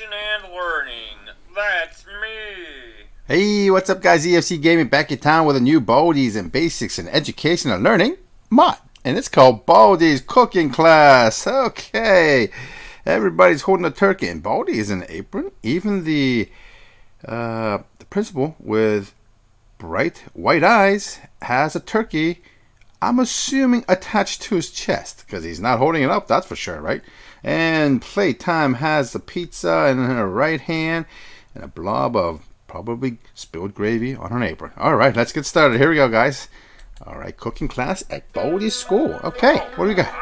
education and learning. That's me. Hey, what's up, guys? EFC Gaming back in town with a new Baldi's and Basics in Education and Learning mod. And it's called Baldi's Cooking Class. Okay. Everybody's holding a turkey, and Baldi is in an apron. Even the, uh, the principal with bright white eyes has a turkey, I'm assuming attached to his chest, because he's not holding it up, that's for sure, right? And Playtime has the pizza in her right hand and a blob of probably spilled gravy on her apron. All right, let's get started. Here we go, guys. All right, cooking class at Baldi's school. Okay, what do we got?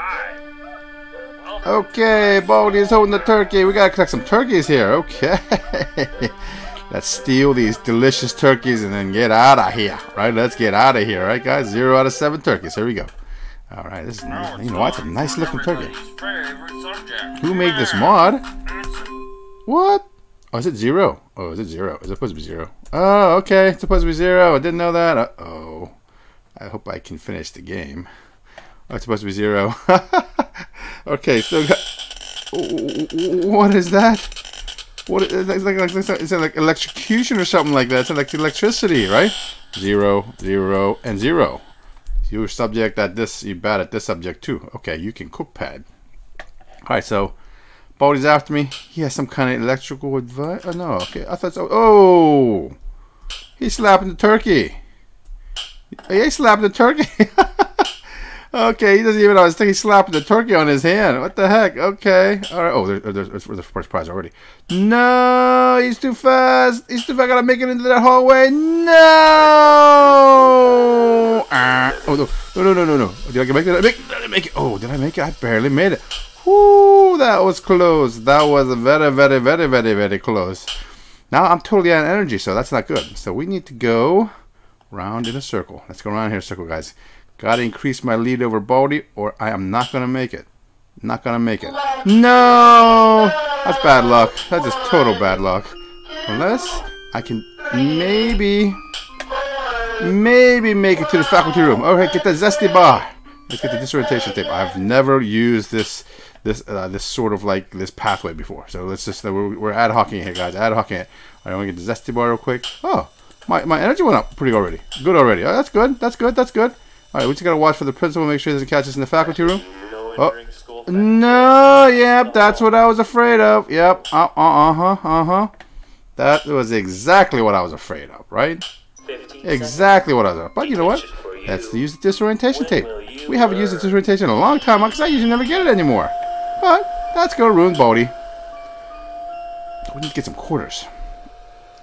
Okay, Baldi's holding the turkey. We gotta collect some turkeys here. Okay. Let's steal these delicious turkeys and then get out of here. Right, let's get out of here. Right, guys? Zero out of seven turkeys. Here we go. All right, this is you know what? It's a nice looking turkey. Who made this mod? What? Oh, is it zero? Oh, is it zero? Is it supposed to be zero? Oh, okay. It's supposed to be zero. I didn't know that. Uh oh. I hope I can finish the game. Oh, it's supposed to be zero. okay, so what is that? What is like, like, like, is it like electrocution or something like that? It's like electricity, right? Zero, zero, and zero. You're subject at this, you bad at this subject too. Okay, you can cook pad. Alright, so Baldi's after me. He has some kind of electrical advice. Oh no, okay. I thought so. Oh! He's slapping the turkey. He's slapping the turkey. Okay, he doesn't even know. I think he's slapping the turkey on his hand. What the heck? Okay. All right. Oh, there's, there's, there's the first prize already. No, he's too fast. He's too fast. I gotta make it into that hallway. No. Ah. Oh no. No, no, no, no, no. Did I make it? Did I Make, did I make it? Oh, did I make it? I barely made it. Whoo, that was close. That was very, very, very, very, very close. Now I'm totally out of energy, so that's not good. So we need to go round in a circle. Let's go around here circle, guys. Gotta increase my lead over Baldi or I am not gonna make it. Not gonna make it. No! That's bad luck. That's just total bad luck. Unless I can maybe, maybe make it to the faculty room. Okay, get the zesty bar. Let's get the disorientation tape. I've never used this this uh, this sort of like this pathway before. So let's just uh, we're, we're ad hocking here, guys. Ad hocking it. I want to get the zesty bar real quick. Oh, my my energy went up pretty already. Good already. Oh, that's good. That's good. That's good. Alright, we just gotta watch for the principal, make sure he doesn't catch us in the faculty room. Oh. No, yep, that's what I was afraid of. Yep, uh, uh, uh-huh, uh-huh. That was exactly what I was afraid of, right? Exactly what I was afraid of. But you know what? Let's use the disorientation tape. We haven't used the disorientation in a long time because I usually never get it anymore. But that's gonna ruin Baldi. We need to get some quarters.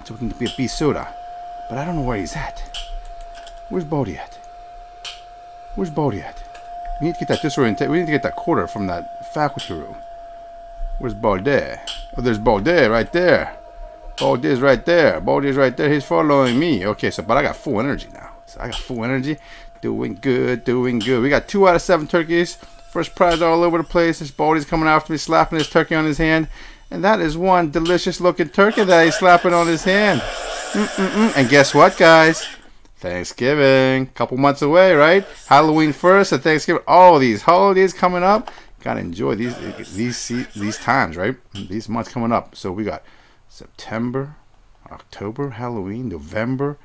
So we can be a B soda. But I don't know where he's at. Where's Baldi at? Where's Baldi at? We need to get that disorientation. We need to get that quarter from that faculty room. Where's Baldi? Oh, there's Baldi right there. Baldi's right there. Baldi's right there. He's following me. Okay, so but I got full energy now. So I got full energy. Doing good, doing good. We got two out of seven turkeys. First prize all over the place. This Baldi's coming after me, slapping his turkey on his hand. And that is one delicious looking turkey that he's slapping on his hand. Mm -mm -mm. And guess what, guys? Thanksgiving, couple months away, right? Halloween first and Thanksgiving. All these holidays coming up. Gotta enjoy these these these times, right? These months coming up. So we got September, October, Halloween, November,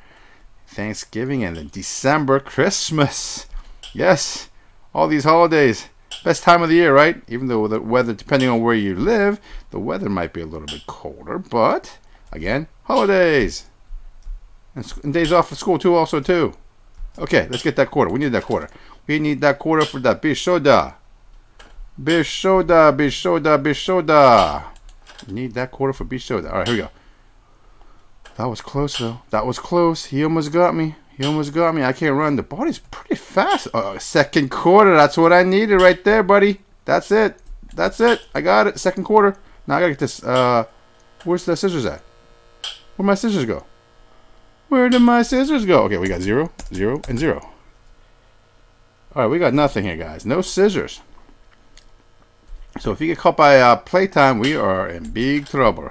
Thanksgiving, and then December, Christmas. Yes, all these holidays. Best time of the year, right? Even though the weather, depending on where you live, the weather might be a little bit colder. But again, holidays. And, days off of school too, also too. Okay, let's get that quarter. We need that quarter. We need that quarter for that Bishoda. Bishoda, Bishoda, Bishoda. Need that quarter for Bishoda. All right, here we go. That was close though. That was close. He almost got me. He almost got me. I can't run. The body's pretty fast. Uh, second quarter. That's what I needed right there, buddy. That's it. That's it. I got it. Second quarter. Now I gotta get this. Uh, where's the scissors at? Where'd my scissors go? Where did my scissors go? Okay, we got zero, zero, and zero. All right, we got nothing here, guys. No scissors. So if you get caught by uh, playtime, we are in big trouble.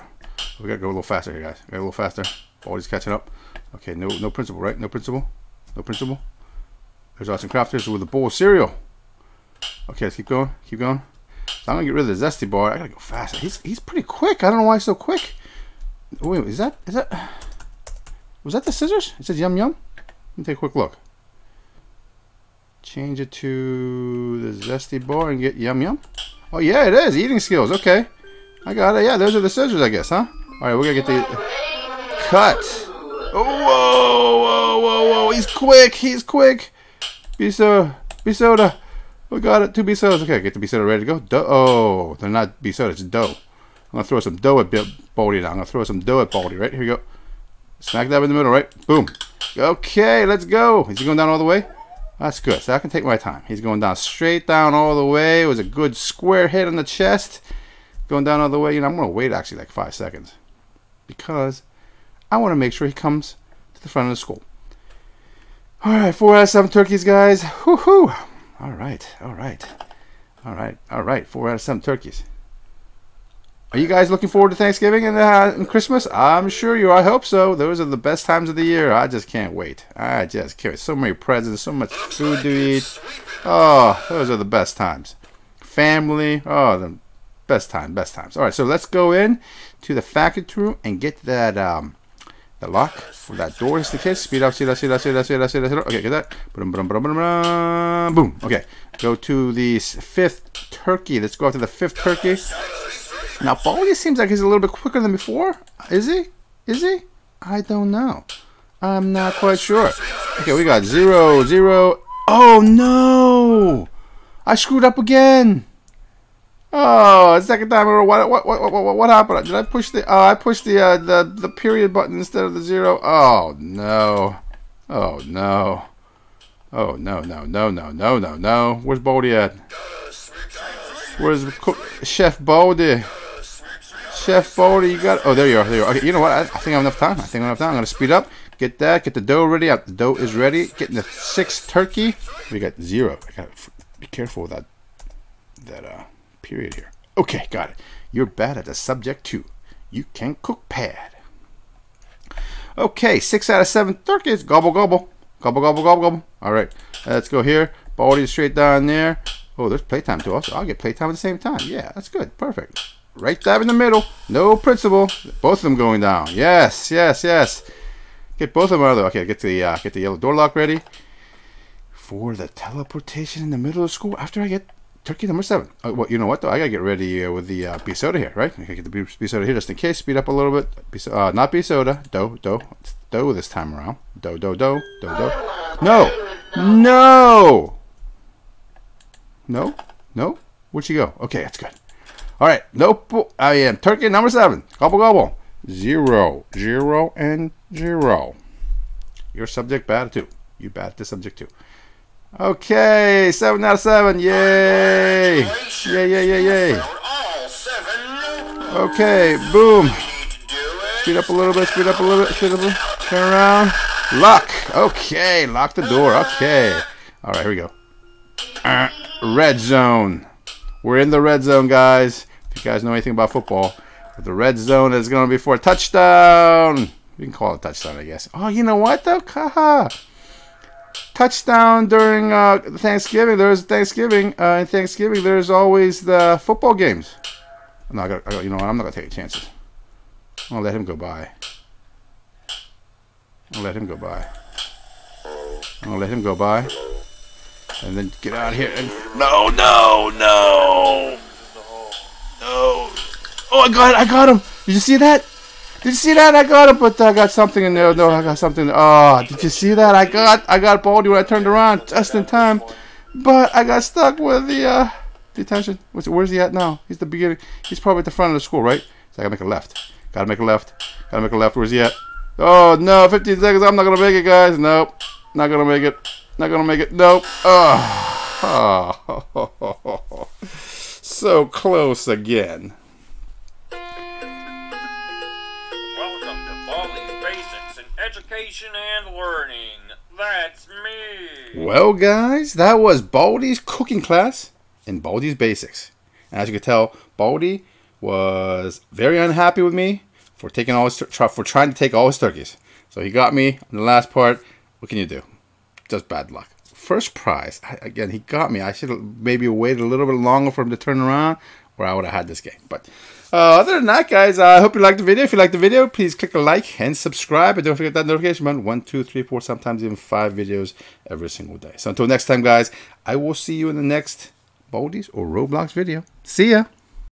We gotta go a little faster here, guys. Go a little faster. Always catching up. Okay, no, no principal, right? No principal. No principal. There's Arts Crafters with a bowl of cereal. Okay, let's keep going. Keep going. So I'm gonna get rid of the zesty bar. I gotta go faster. He's he's pretty quick. I don't know why he's so quick. Wait, is that is that was that the scissors? It says yum yum. Let me take a quick look. Change it to the zesty bar and get yum yum. Oh yeah, it is eating skills. Okay, I got it. Yeah, those are the scissors, I guess, huh? All right, we're gonna get the cut. Oh, whoa, whoa, whoa, whoa! He's quick. He's quick. Be so, be soda. We got it. Two B sodas. Okay, get the B soda ready to go. Dough. Oh, they're not B soda. It's dough. I'm gonna throw some dough at Baldi now. I'm gonna throw some dough at Baldi. Right here we go. Smack dab in the middle. Right. Boom. Okay, let's go. Is he going down all the way? That's good. So I can take my time. He's going down straight down all the way. It was a good square hit on the chest. Going down all the way. You know, I'm gonna wait actually like five seconds because I want to make sure he comes to the front of the school. All right, four out of seven turkeys, guys. Woohoo! All right, all right, all right, all right. Four out of seven turkeys. Are you guys looking forward to Thanksgiving and, uh, and Christmas? I'm sure you. Are. I hope so. Those are the best times of the year. I just can't wait. I just can't. So many presents, so much food to eat. Oh, those are the best times. Family. Oh, the best time, best times. All right, so let's go in to the factory room and get that um, the lock for that door just the case. Speed up, speed up, speed up, speed up, speed up, speed up. Okay, get that. Boom, boom, boom, boom, boom. Okay, go to the fifth turkey. Let's go after the fifth turkey. Now, Baldi seems like he's a little bit quicker than before. Is he? Is he? I don't know. I'm not quite sure. Okay, we got zero, zero. Oh, no! I screwed up again. Oh, second time. What, what, what, what, what happened? Did I push the? Oh, I pushed the uh, the the period button instead of the zero. Oh no! Oh no! Oh no! No! No! No! No! No! No! Where's Baldi at? Where's Chef Baldi? Chef Baldi, you got. Oh, there you are. There you are. Okay, you know what? I, I think I have enough time. I think I have enough time. I'm gonna speed up. Get that. Get the dough ready. The dough is ready. Getting the sixth turkey. We got zero. I gotta be careful with that. That uh period here. Okay, got it. You're bad at the subject too. You can cook pad. Okay, six out of seven turkeys. Gobble, gobble. Gobble, gobble, gobble, gobble. All right, let's go here. Body straight down there. Oh, there's playtime too. Also, I'll get playtime at the same time. Yeah, that's good. Perfect. Right dab in the middle. No principal. Both of them going down. Yes, yes, yes. Get both of them out of there. Okay, get the uh, get the yellow door lock ready for the teleportation in the middle of school. After I get turkey number seven. Uh, well, you know what though? I gotta get ready uh, with the uh, soda here, right? I gotta get the B soda here just in case. Speed up a little bit. B uh, not B soda. Dough, dough, dough this time around. Dough, dough, dough, dough, dough. No, no, no, no. Where'd she go? Okay, that's good. All right, nope. I am turkey number seven. Gobble gobble. Zero, zero, and zero. Your subject bad too. You bad the subject too. Okay, seven out of seven. Yay! Yay, yay, yay, yay. Okay, boom. Speed up a little bit, speed up a little bit, speed up a little Turn around. Lock. Okay, lock the door. Okay. All right, here we go. Uh, red zone. We're in the red zone, guys. If you guys know anything about football, the red zone is going to be for a touchdown. We can call it touchdown, I guess. Oh, you know what, though? Haha touchdown during uh, Thanksgiving. There's Thanksgiving. Uh, in Thanksgiving, there's always the football games. I'm not gonna, you know, what? I'm not gonna take any chances. I'm gonna let him go by. I'll let him go by. I'm gonna let him go by, and then get out here and no, no, no, no. Oh, I got, I got him. Did you see that? Did you see that? I got him, but I got something in there. No, I got something. Oh, did you see that? I got I got Baldi when I turned around just in time. But I got stuck with the uh, detention. Where's he at now? He's the beginning. He's probably at the front of the school, right? So I gotta make a left. Gotta make a left. Gotta make a left. Where's he at? Oh no, 15 seconds. I'm not gonna make it, guys. Nope. Not gonna make it. Not gonna make it. Nope. Oh. oh. so close again. Education and learning. That's me. Well, guys, that was Baldi's cooking class in Baldi's Basics. And as you can tell, Baldy was very unhappy with me for taking all his for trying to take all his turkeys. So he got me in the last part. What can you do? Just bad luck. first prize. I, again, he got me. I should have maybe waited a little bit longer for him to turn around, or I would have had this game. But uh, other than that, guys, I hope you liked the video. If you liked the video, please click a like and subscribe. And don't forget that notification button. One, two, three, four, sometimes even five videos every single day. So until next time, guys, I will see you in the next Baldi's or Roblox video. See ya.